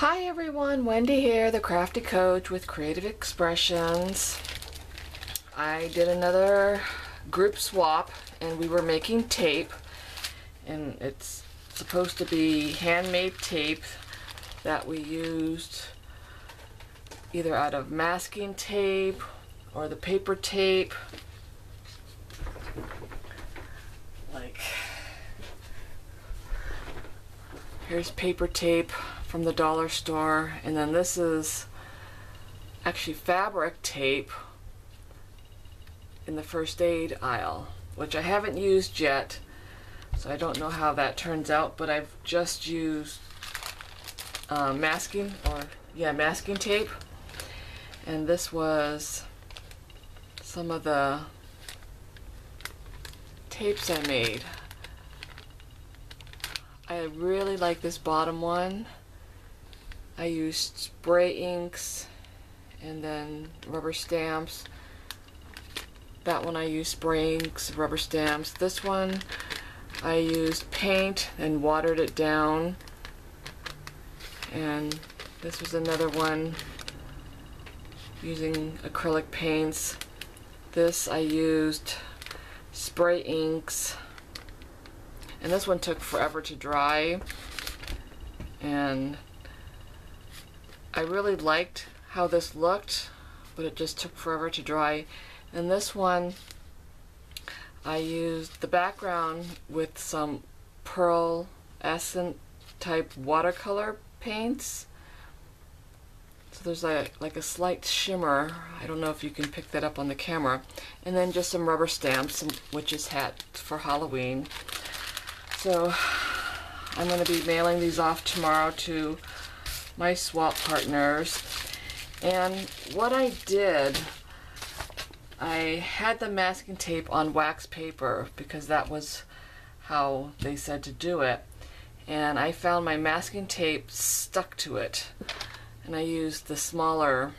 Hi everyone, Wendy here, the Crafty Coach with Creative Expressions. I did another group swap and we were making tape and it's supposed to be handmade tape that we used either out of masking tape or the paper tape. Like here's paper tape from the dollar store and then this is actually fabric tape in the first aid aisle which I haven't used yet so I don't know how that turns out but I've just used uh, masking or yeah masking tape. And this was some of the tapes I made. I really like this bottom one I used spray inks and then rubber stamps. That one I used spray inks, rubber stamps. This one I used paint and watered it down. And this was another one using acrylic paints. This I used spray inks. And this one took forever to dry. And I really liked how this looked, but it just took forever to dry. And this one, I used the background with some pearl essence type watercolor paints. So there's like, like a slight shimmer. I don't know if you can pick that up on the camera. And then just some rubber stamps, some witch's hat for Halloween. So I'm going to be mailing these off tomorrow to my swap partners. And what I did, I had the masking tape on wax paper because that was how they said to do it. And I found my masking tape stuck to it. And I used the smaller,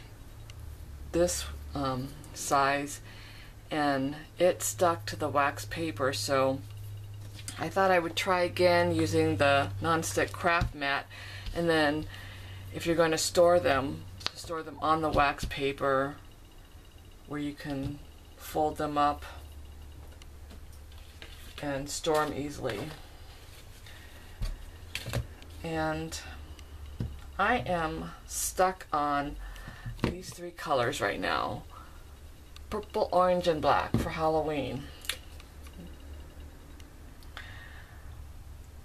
this um, size, and it stuck to the wax paper. So I thought I would try again using the non-stick craft mat and then if you're going to store them, store them on the wax paper where you can fold them up and store them easily. And I am stuck on these three colors right now. Purple, orange, and black for Halloween.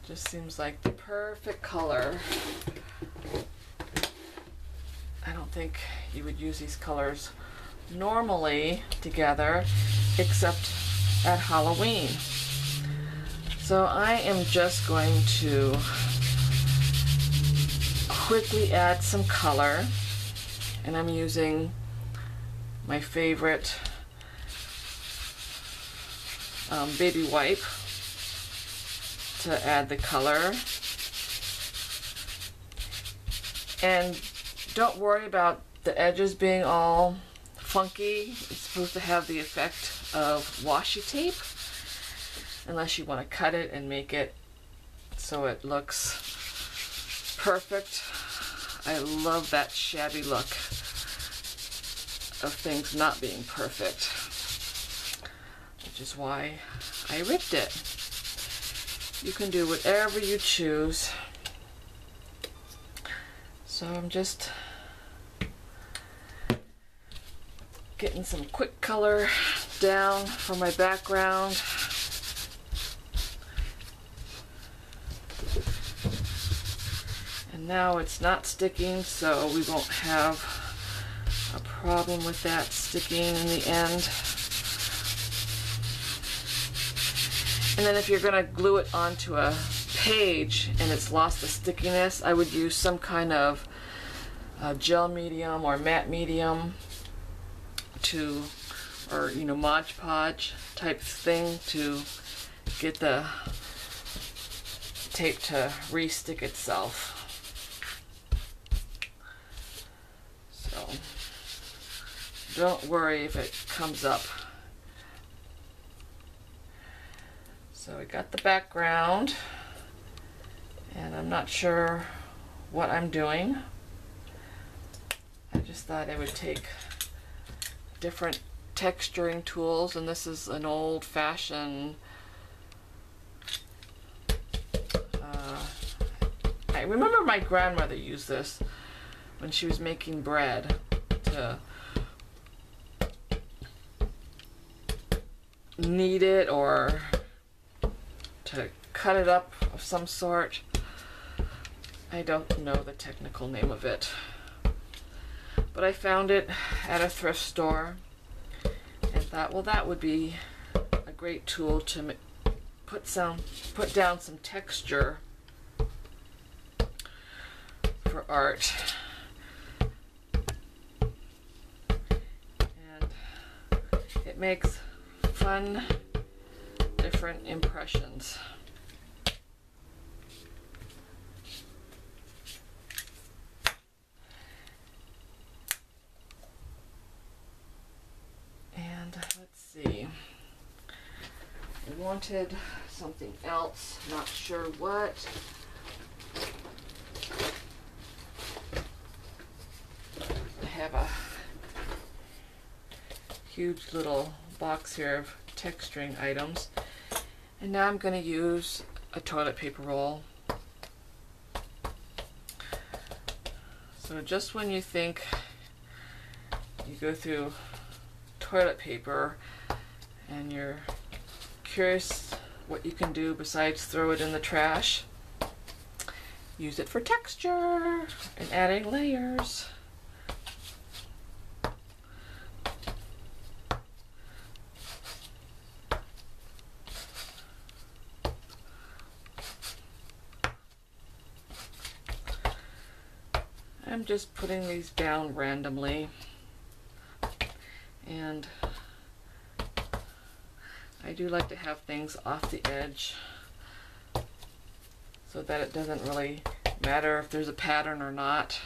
Just seems like the perfect color think you would use these colors normally together except at Halloween. So I am just going to quickly add some color and I'm using my favorite um, baby wipe to add the color and don't worry about the edges being all funky. It's supposed to have the effect of washi tape unless you want to cut it and make it so it looks perfect. I love that shabby look of things not being perfect, which is why I ripped it. You can do whatever you choose. So I'm just getting some quick color down for my background. And now it's not sticking, so we won't have a problem with that sticking in the end. And then if you're going to glue it onto a page and it's lost the stickiness, I would use some kind of uh, gel medium or matte medium to, or you know, Mod Podge type thing to get the tape to re-stick itself. So, don't worry if it comes up. So we got the background and I'm not sure what I'm doing. I just thought I would take different texturing tools and this is an old fashioned uh, I remember my grandmother used this when she was making bread to knead it or to cut it up of some sort. I don't know the technical name of it. But I found it at a thrift store and thought, well, that would be a great tool to put some, put down some texture for art. And it makes fun, different impressions. And let's see. I wanted something else, not sure what. I have a huge little box here of texturing items. And now I'm going to use a toilet paper roll. So just when you think you go through toilet paper and you're curious what you can do besides throw it in the trash, use it for texture and adding layers. I'm just putting these down randomly and I do like to have things off the edge so that it doesn't really matter if there's a pattern or not.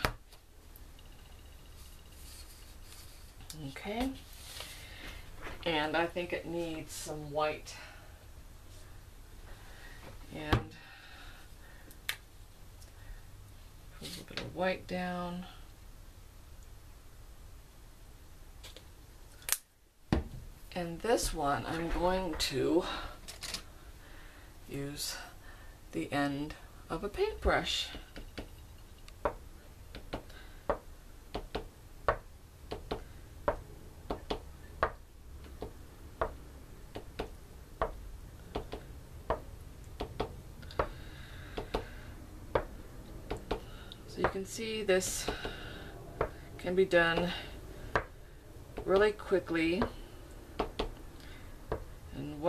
Okay, and I think it needs some white and a little bit of white down. And this one I'm going to use the end of a paintbrush. So you can see this can be done really quickly.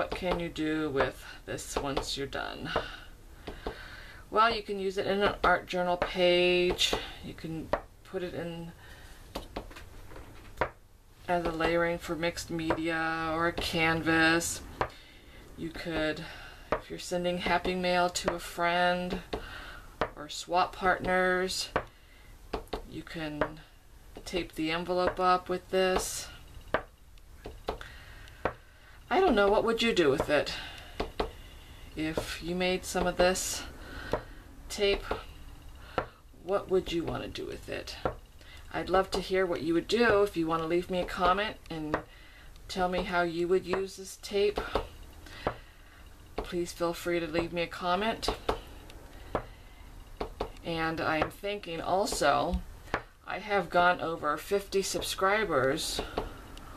What can you do with this once you're done? Well, you can use it in an art journal page. You can put it in as a layering for mixed media or a canvas. You could, if you're sending happy mail to a friend, or swap partners. You can tape the envelope up with this. I don't know, what would you do with it? If you made some of this tape, what would you want to do with it? I'd love to hear what you would do if you want to leave me a comment and tell me how you would use this tape. Please feel free to leave me a comment. And I'm thinking also, I have gone over 50 subscribers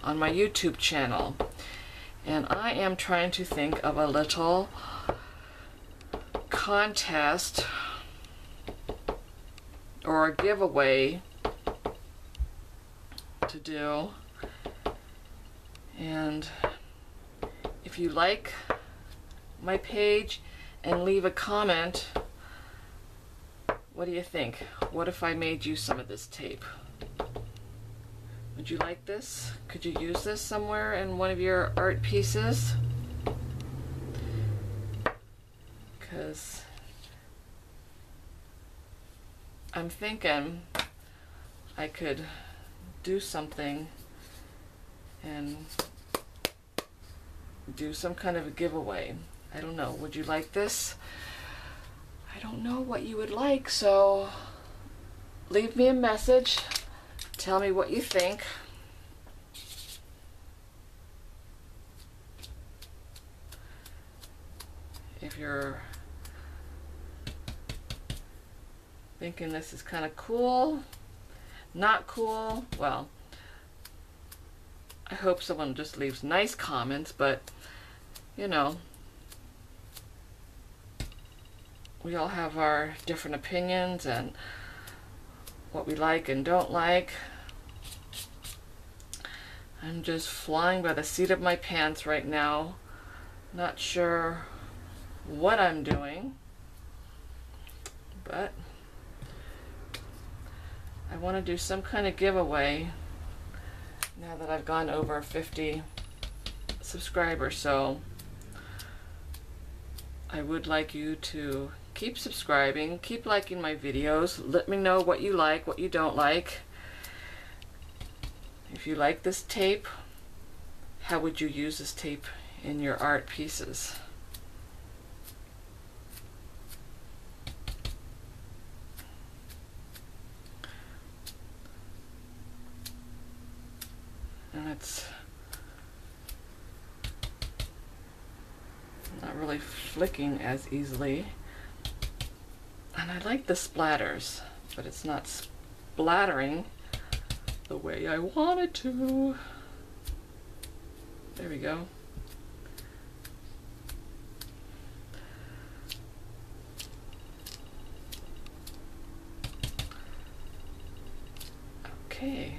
on my YouTube channel. And I am trying to think of a little contest or a giveaway to do. And if you like my page and leave a comment, what do you think? What if I made you some of this tape? Would you like this? Could you use this somewhere in one of your art pieces? Because I'm thinking I could do something and do some kind of a giveaway. I don't know. Would you like this? I don't know what you would like, so leave me a message. Tell me what you think. If you're thinking this is kind of cool, not cool, well, I hope someone just leaves nice comments, but you know, we all have our different opinions and what we like and don't like. I'm just flying by the seat of my pants right now. Not sure what I'm doing, but I want to do some kind of giveaway now that I've gone over 50 subscribers. So I would like you to keep subscribing, keep liking my videos. Let me know what you like, what you don't like. If you like this tape, how would you use this tape in your art pieces? And it's not really flicking as easily. And I like the splatters, but it's not splattering the way I want it to. There we go. Okay.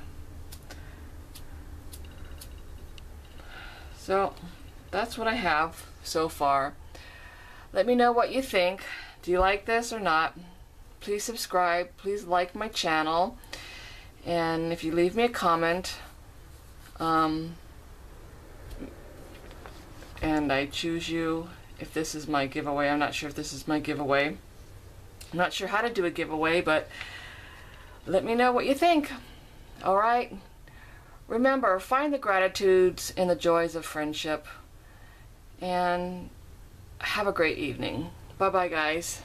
So that's what I have so far. Let me know what you think. Do you like this or not? Please subscribe. Please like my channel. And if you leave me a comment, um, and I choose you if this is my giveaway. I'm not sure if this is my giveaway. I'm not sure how to do a giveaway, but let me know what you think. All right? Remember, find the gratitudes and the joys of friendship. And have a great evening. Bye bye, guys.